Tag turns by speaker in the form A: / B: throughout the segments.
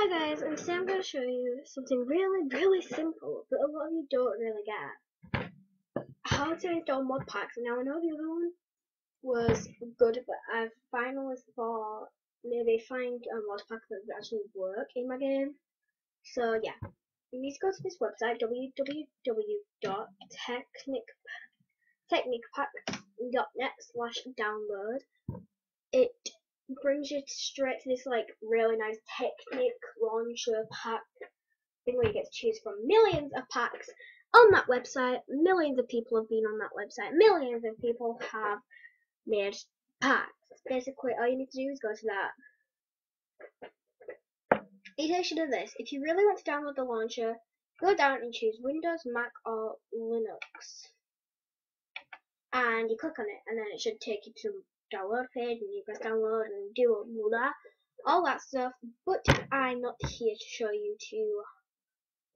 A: Hi guys, and today I'm going to show you something really, really simple, but a lot of you don't really get. How to install mod packs. Now I know the other one was good, but I've finally thought maybe find a mod pack that would actually work in my game. So yeah, you need to go to this website, www.technicpack.net slash download. It brings you straight to this like really nice Technic launcher pack thing where you get to choose from millions of packs on that website. Millions of people have been on that website. Millions of people have made packs. Basically, all you need to do is go to that. It takes to this. If you really want to download the launcher, go down and choose Windows, Mac, or Linux. And you click on it, and then it should take you to download page and you press download and do all that, all that stuff. But I'm not here to show you to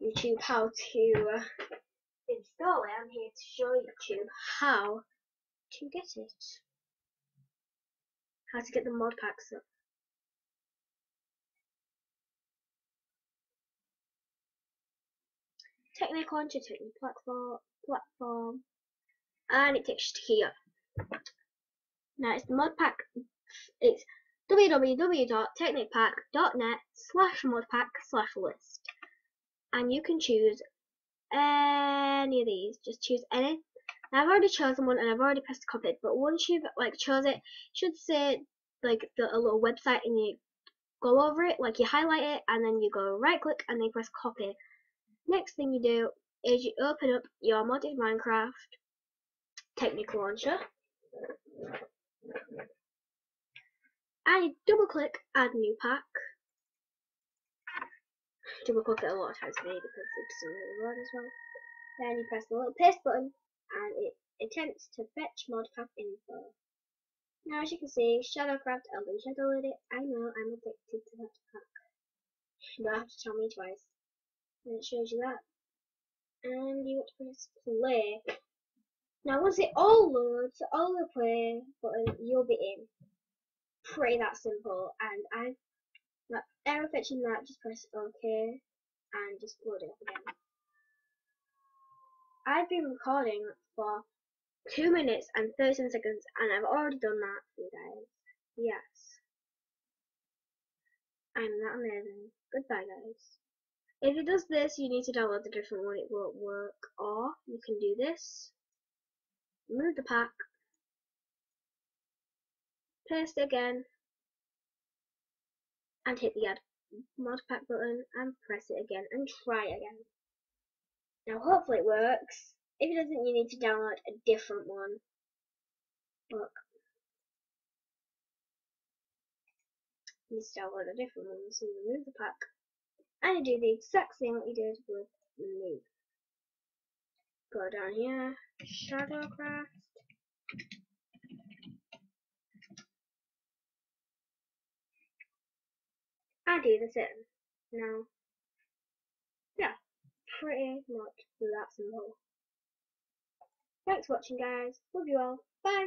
A: YouTube how to install it. I'm here to show YouTube how to get it. How to get the mod packs up. Technic launcher, Technic platform, platform, and it takes you to here. Now it's the mod pack. It's www.technicpack.net slash modpack slash list. And you can choose any of these. Just choose any. Now I've already chosen one and I've already pressed copy. But once you've like chose it, it should say like the, a little website and you go over it, like you highlight it and then you go right click and then press copy. Next thing you do is you open up your modded Minecraft Technic Launcher I double click add new pack. Double click it a lot of times for me because it doesn't really load as well. Then you press the little paste button and it attempts to fetch mod pack info. Now as you can see, Shadowcraft Elden Shadow Lady, I know I'm addicted to that pack. You don't have to tell me twice. And it shows you that. And you want to press play. Now once it all loads, all the play button, you'll be in pretty that simple and I'm like error fetching that just press OK and just load it up again. I've been recording for 2 minutes and 13 seconds and I've already done that for you guys. Yes. I'm that amazing. Goodbye guys. If it does this, you need to download the different one, it won't work. Or, you can do this. Remove the pack, paste it again and hit the add mod pack button and press it again and try again. Now hopefully it works. If it doesn't you need to download a different one. Look. You need to download a different one so you remove the pack and you do the exact same what you did with me. Go down here, Shadowcraft I ah, do the same. Now, yeah, pretty much that simple. Thanks for watching guys. Love you all. Bye.